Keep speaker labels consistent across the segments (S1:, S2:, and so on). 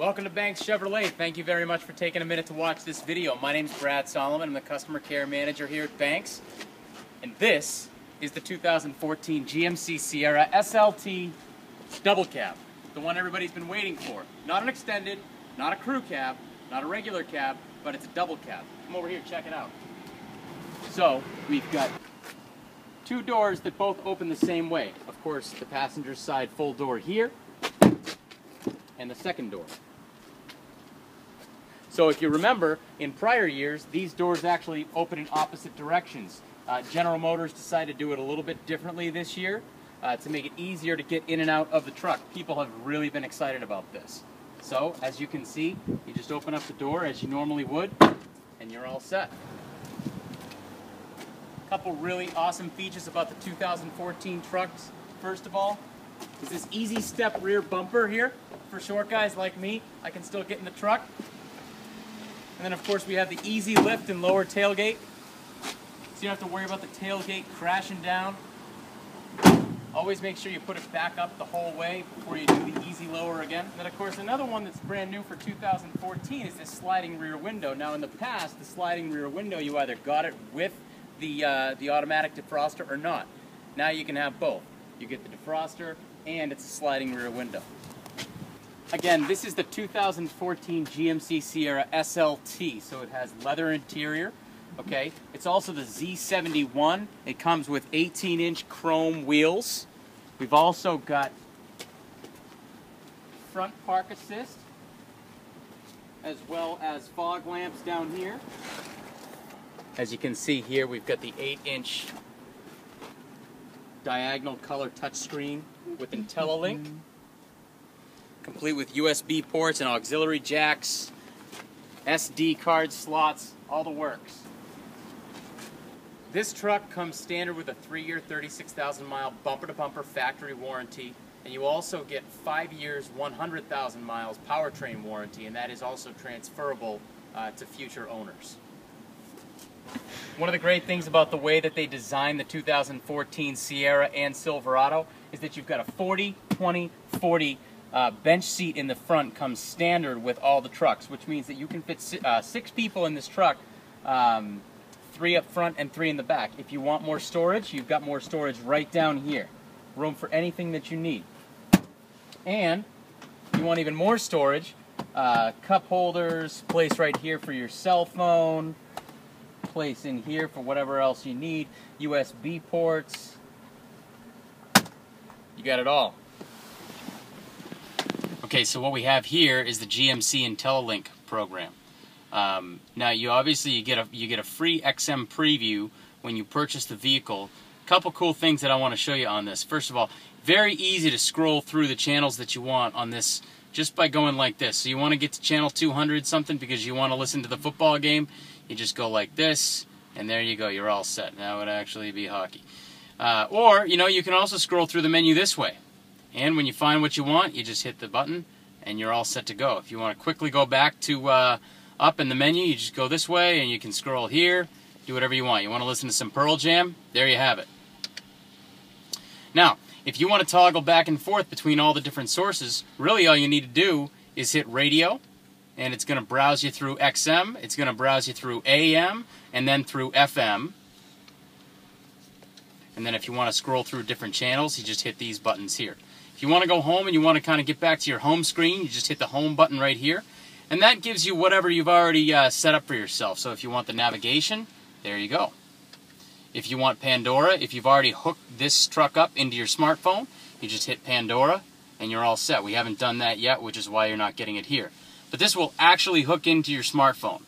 S1: Welcome to Banks Chevrolet. Thank you very much for taking a minute to watch this video. My name is Brad Solomon. I'm the customer care manager here at Banks. And this is the 2014 GMC Sierra SLT double cab. The one everybody's been waiting for. Not an extended, not a crew cab, not a regular cab, but it's a double cab. Come over here, check it out. So, we've got two doors that both open the same way. Of course, the passenger side full door here, and the second door. So if you remember, in prior years, these doors actually open in opposite directions. Uh, General Motors decided to do it a little bit differently this year uh, to make it easier to get in and out of the truck. People have really been excited about this. So, as you can see, you just open up the door as you normally would, and you're all set. A couple really awesome features about the 2014 trucks. First of all, is this easy step rear bumper here. For short guys like me, I can still get in the truck and then of course we have the easy lift and lower tailgate. So you don't have to worry about the tailgate crashing down. Always make sure you put it back up the whole way before you do the easy lower again. And then of course another one that's brand new for 2014 is this sliding rear window. Now in the past, the sliding rear window, you either got it with the, uh, the automatic defroster or not. Now you can have both. You get the defroster and it's a sliding rear window. Again, this is the 2014 GMC Sierra SLT, so it has leather interior. Okay, it's also the Z71. It comes with 18-inch chrome wheels. We've also got front park assist, as well as fog lamps down here. As you can see here, we've got the 8-inch diagonal color touchscreen with IntelliLink complete with USB ports and auxiliary jacks, SD card slots, all the works. This truck comes standard with a three-year, 36,000 mile bumper-to-bumper factory warranty, and you also get five years, 100,000 miles powertrain warranty, and that is also transferable uh, to future owners. One of the great things about the way that they designed the 2014 Sierra and Silverado is that you've got a 40, 20, 40 uh, bench seat in the front comes standard with all the trucks, which means that you can fit si uh, six people in this truck, um, three up front and three in the back. If you want more storage, you've got more storage right down here. Room for anything that you need. And if you want even more storage, uh, cup holders, place right here for your cell phone, place in here for whatever else you need, USB ports, you got it all. Okay, so what we have here is the GMC IntelliLink program. Um, now, you obviously you get a you get a free XM preview when you purchase the vehicle. A couple cool things that I want to show you on this. First of all, very easy to scroll through the channels that you want on this just by going like this. So you want to get to channel 200 something because you want to listen to the football game. You just go like this, and there you go. You're all set. Now it would actually be hockey. Uh, or, you know, you can also scroll through the menu this way. And when you find what you want, you just hit the button and you're all set to go. If you want to quickly go back to uh, up in the menu, you just go this way and you can scroll here, do whatever you want. You want to listen to some Pearl Jam? There you have it. Now, if you want to toggle back and forth between all the different sources, really all you need to do is hit radio, and it's going to browse you through XM, it's going to browse you through AM, and then through FM. And then if you want to scroll through different channels, you just hit these buttons here. If you want to go home and you want to kind of get back to your home screen, you just hit the home button right here. And that gives you whatever you've already uh, set up for yourself. So if you want the navigation, there you go. If you want Pandora, if you've already hooked this truck up into your smartphone, you just hit Pandora and you're all set. We haven't done that yet, which is why you're not getting it here. But this will actually hook into your smartphone.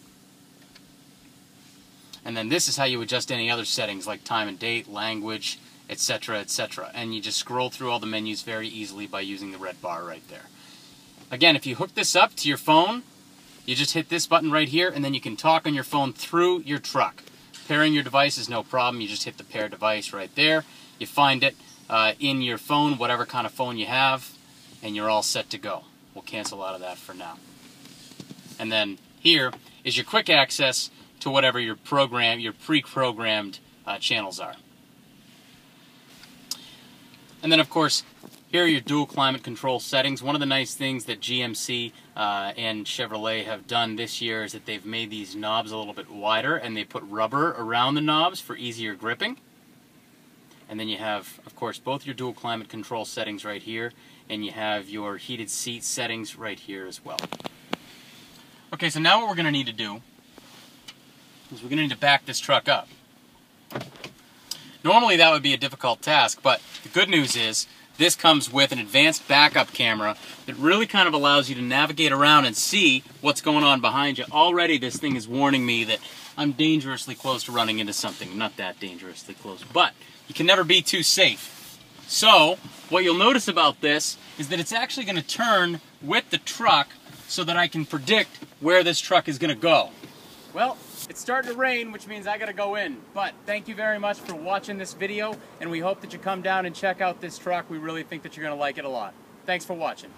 S1: And then this is how you adjust any other settings like time and date, language, etc., etc. And you just scroll through all the menus very easily by using the red bar right there. Again, if you hook this up to your phone, you just hit this button right here, and then you can talk on your phone through your truck. Pairing your device is no problem. You just hit the pair device right there. You find it uh, in your phone, whatever kind of phone you have, and you're all set to go. We'll cancel out of that for now. And then here is your quick access to whatever your program, your pre-programmed uh, channels are. And then, of course, Here are your dual climate control settings. One of the nice things that GMC uh, and Chevrolet have done this year is that they've made these knobs a little bit wider and they put rubber around the knobs for easier gripping. And then you have, of course, both your dual climate control settings right here and you have your heated seat settings right here as well. Okay, so now what we're going to need to do is we're going to need to back this truck up. Normally that would be a difficult task, but the good news is this comes with an advanced backup camera that really kind of allows you to navigate around and see what's going on behind you. Already this thing is warning me that I'm dangerously close to running into something. Not that dangerously close, but you can never be too safe. So, what you'll notice about this is that it's actually going to turn with the truck so that I can predict where this truck is going to go. Well, it's starting to rain, which means I gotta go in. But thank you very much for watching this video, and we hope that you come down and check out this truck. We really think that you're gonna like it a lot. Thanks for watching.